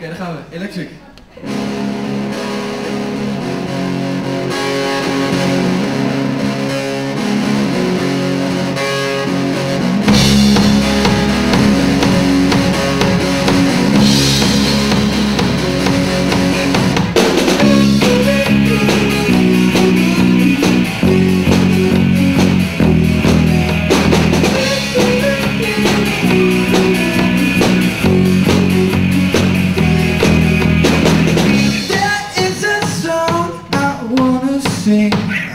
Oké, dan gaan we. Electric. sing